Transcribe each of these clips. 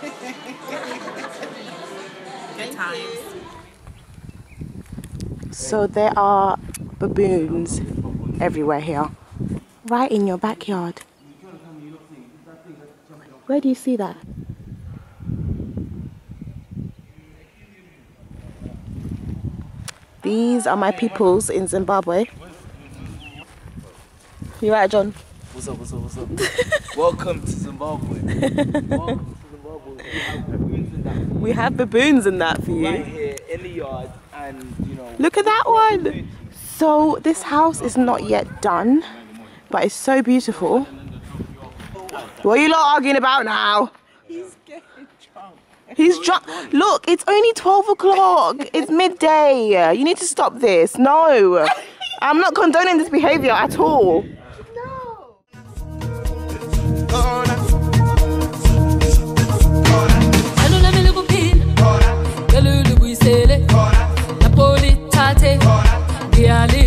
Good times. So there are baboons everywhere here, right in your backyard. Where do you see that? These are my peoples in Zimbabwe. You right, John? What's up, what's up, what's up? Welcome to Zimbabwe. Welcome to Zimbabwe. We have baboons in that We have baboons in that for right you. here in the yard and you know Look at that one. So this house is not yet done, but it's so beautiful. What are you lot arguing about now? He's getting drunk. He's drunk. Look, it's only 12 o'clock. It's midday. You need to stop this. No. I'm not condoning this behavior at all. hayali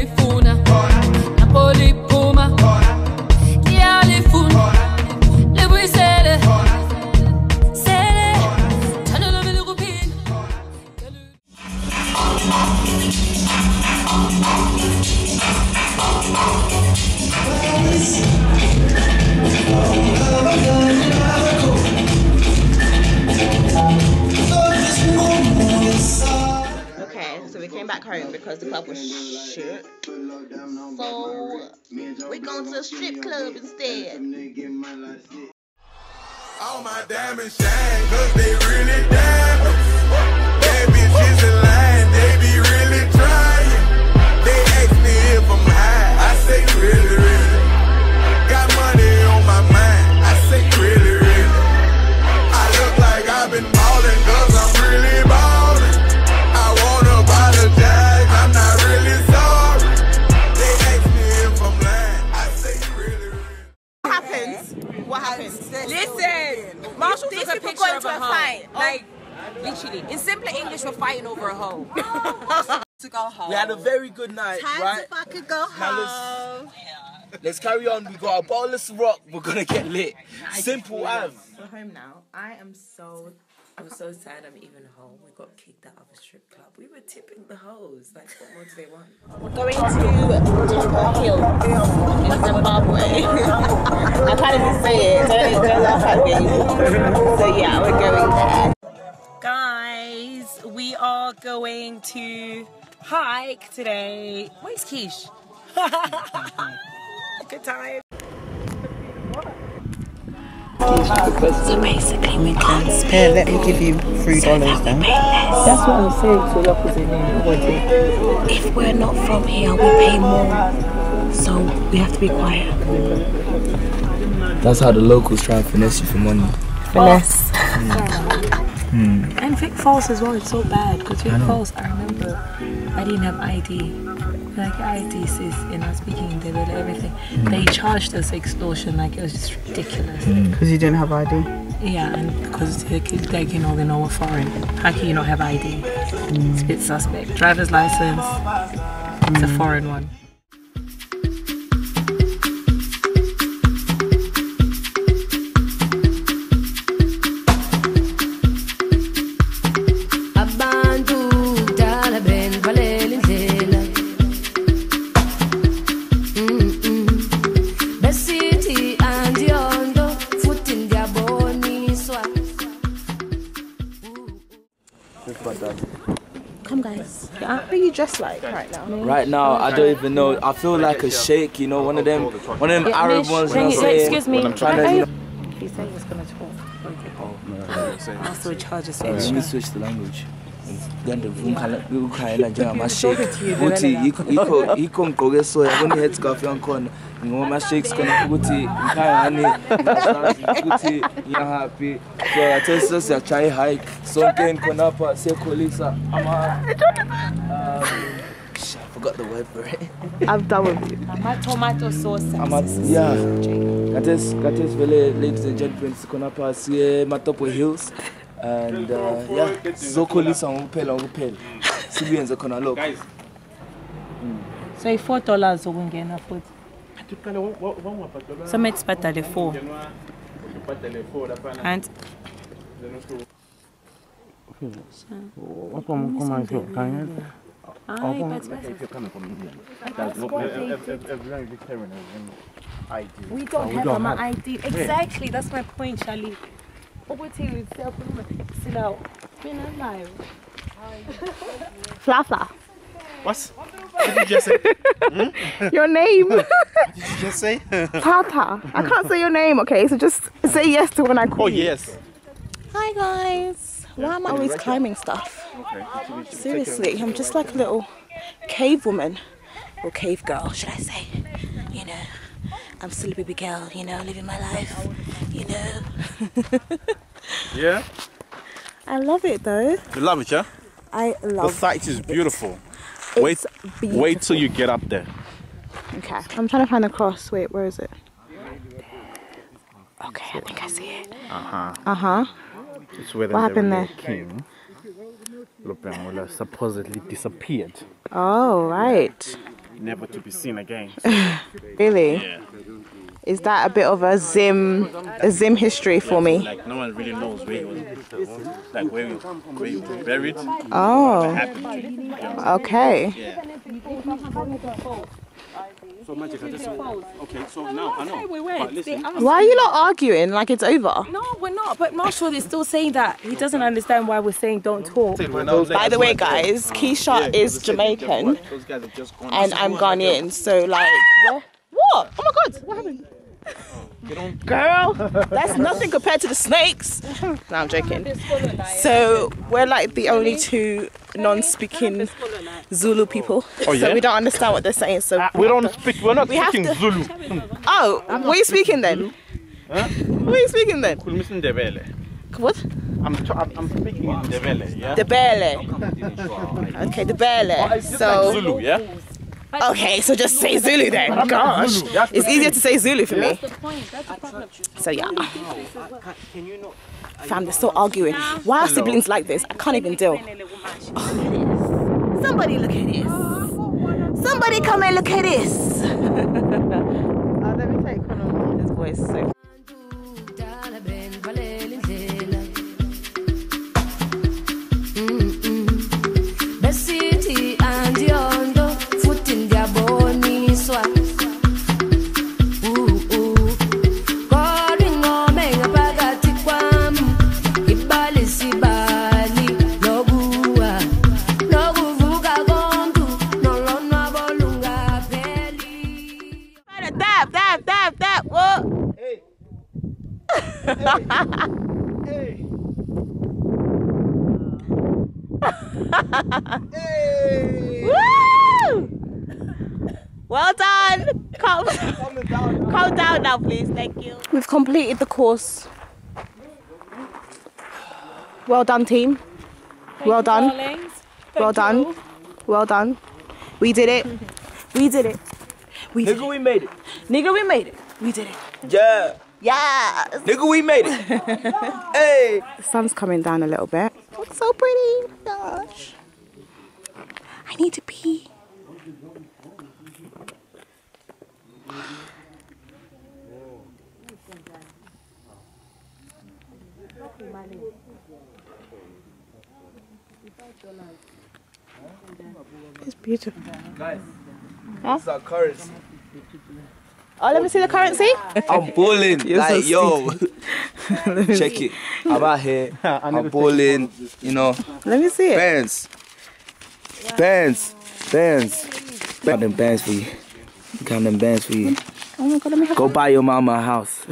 we're going to a strip club instead. All my diamonds shine, cause they really fighting over a hoe. to go home. we had a very good night, right? I could go Now let's, let's carry on. We got a bottle of rock. We're gonna get lit. Simple as. We're home now. I am so, I'm so sad I'm even home. We got kicked out of a strip club. We were tipping the hoes. Like, what more do they want? We're going to Temple Hill in Zimbabwe. I can't even say it. Don't, don't laugh at me. So yeah, we're going there. Guys, we are going to hike today. Where's Keish? Good time. So basically, we can spend. Here, let me give you three dollars then. That's what I'm saying. So the opposite If we're not from here, we pay more. So we have to be quiet. That's how the locals try and finesse you for money. Finesse. Mm. Hmm. And Vic Falls as well. It's so bad because Vic Falls. I remember I didn't have ID. Like ID says, you know, speaking in David, everything. Hmm. They charged us extortion. Like it was just ridiculous. Hmm. Because you didn't have ID. Yeah, and because they, they, you know, they know we're foreign. How can you not have ID? It's a bit suspect. Driver's license. It's a foreign one. Dressed like right now? Right mm. now, I don't even know. I feel like a sheikh, you know, one of them, one of them Arab ones. You know what I'm saying? Excuse me. I'm trying to. You know, He said he was gonna talk. Also charge us let me switch the language. Ganda ukukhayela njengamashake ukuthi yikho yikho yikho ngigqoke yabona i-headscarf yangikhona ngoma-shakes khona ukuthi ngikhaya ukuthi ngiyahappy so yathe sesiyatshaya i-hike sonke khonapha siyakholisa ama um, sh- I forgot the word for it. I'm done with you. My tomato sauce. ama yeah. Ngathi ngathi sivele ladies and gentlemen sikhonapha siye ematopo hills and uh, yeah sizokholisa ngokuphela ngokuphela sibuyenze khona lokho. So four dollars ukungena futhi. Some sibhadale four. And What one come on show? Can you? Aye, but we don't have don't our have- ID. Exactly, that's my point, Charlie. Ukuthi siyakhuluma sila mina nayo. Fla Fla. What? What did you just say? Hmm? Your name. What did you just say? Tata. I can't say your name, okay? So just say yes to when I call Oh you. yes. Hi guys. Why am I always climbing stuff? Seriously, I'm just like a little cave woman. Or cave girl, should I say. You know. I'm still a baby girl, you know, living my life. You know. Yeah. I love it though. You love it, yeah? I love it. The love site is beautiful. Wait, It's wait till you get up there. Okay. I'm trying to find the cross. Wait, where is it? Okay, I think I see it. Uh huh. Uh huh. It's where the What happened there? king, Lobengula, supposedly disappeared, Oh, right. Never to be seen again. Really? Yeah. Is that a bit of a Zim, a Zim history for me? Like no one really knows where he was, like where he, where he was buried. Oh, Happened to him. okay. So magic, I just okay. So now I know. we went. Why are you not arguing like it's over? No, we're not. But Marshall is still saying that. He doesn't understand why we're saying don't talk. By the way, guys, Keisha is Jamaican Those guys have just gone. and I'm Ghanaian. So, like, where- what? Oh my God, what happened? Girl, that's nothing compared to the snakes. No, I'm joking. So we're like the only two non-speaking Zulu people. Oh, yeah? So we don't understand what they're saying. So ah, We don't speak. We're not We speaking to- Zulu. Oh, what are you speaking then? Huh? What are you speaking then? We're missing Ndebele. What? I'm, t- I'm, I'm speaking in Ndebele. Yeah. The Bele. Okay, the Bele. So Zulu. Yeah. Okay, so just say Zulu then. Gosh, it's easier to say Zulu for me. So yeah. Fam, they're still arguing. Why are siblings like this? I can't even deal. Somebody look at this. Somebody come and look at this. oh, let me take one of his voice. So. Well done. Calm, calm down now, please. Thank you. We've completed the course. Well done, team. Well done. Well done. Well done. We did it. We did it. We did Nigga, it. we made it. Nigga, we made it. We did it. Yeah. Yes. Nigga, we made it. hey. The sun's coming down a little bit. It's so pretty. Gosh. I need to pee. It's beautiful. Guys, Huh? this is our currency. Oh, let me see the currency. I'm balling. You're so like, yo. Check it. I'm out here. I'm balling. You know. Let me see it. Bands. Bands. Bands. Count them bands for you. Count them bands for you. Oh my god, let me have Go buy your mama a house.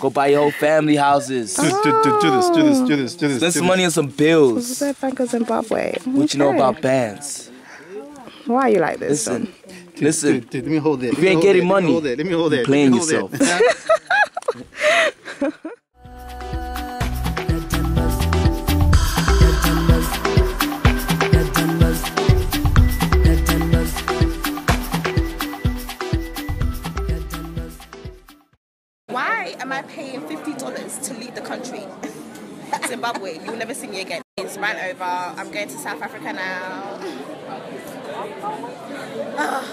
Go buy your whole family houses. Do, do, do, do this. Do this. Do this. Do this. Spend some money on some bills. Reserve Bank of Zimbabwe. What you know about bands? Why are you like this? Listen. son? Listen. Dude, dude, let me hold it. If you ain't getting money, hold it. Let me hold it. you playing Let me hold it. yourself. Why am I paying fifty dollars to leave the country? Zimbabwe, you'll never see me again. rant over. I'm going to South Africa now.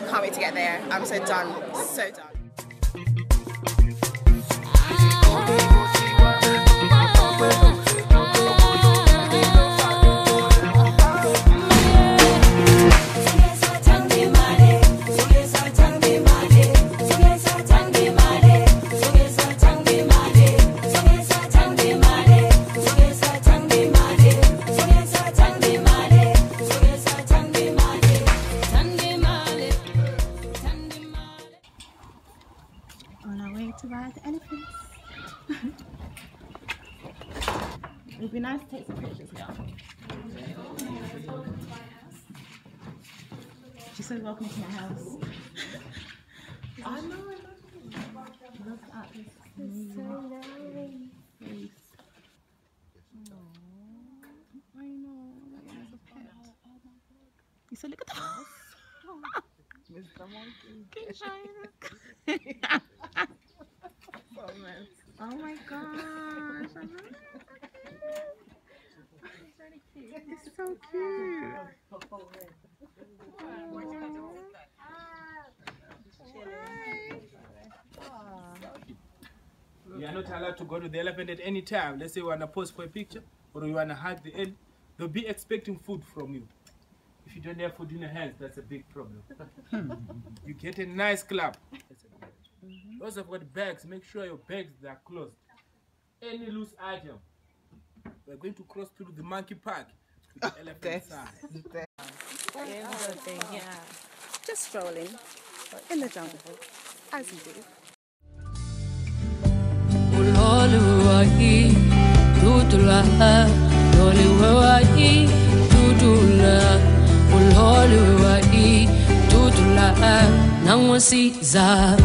Can't wait to get there. I'm so done. So done. on Look at this. It's so nice. I know. It's a pet. You said, Look at the house. Mr. Monkey. oh my gosh. I love it. It's so cute. You are not allowed to go to the elephant at any time. Let's say you want to pose for a picture or you want to hug the elephant. They'll be expecting food from you. If you don't have food in your hands, that's a big problem. you get a nice clap. Those have got bags, make sure your bags are closed. Any loose item, we're going to cross through the monkey park to the elephant side. Everything, yeah. Just strolling in the jungle, as you do. Uloliwahi, tutula, uloliwahi, tutula, uloliwahi, tutula, nangwasiza.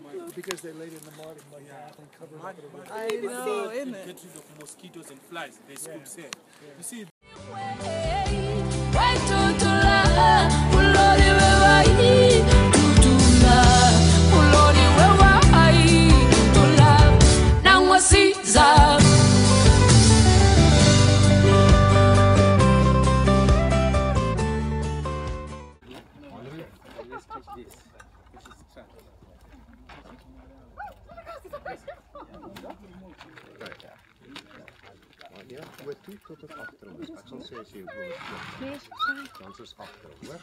Time. Because they're late in the morning, like that, and covered up with a I know, isn't Get it? rid of mosquitoes and flies. They scoop say. You see, let's Sofia were two tot het afdrogen. Ik zal ze zien. Kansers afdrogen.